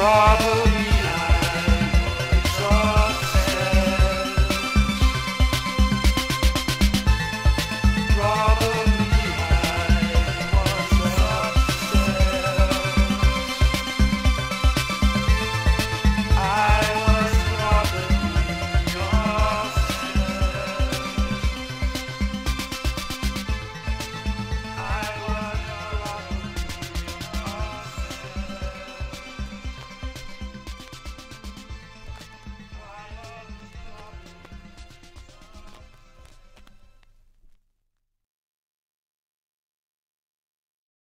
trouble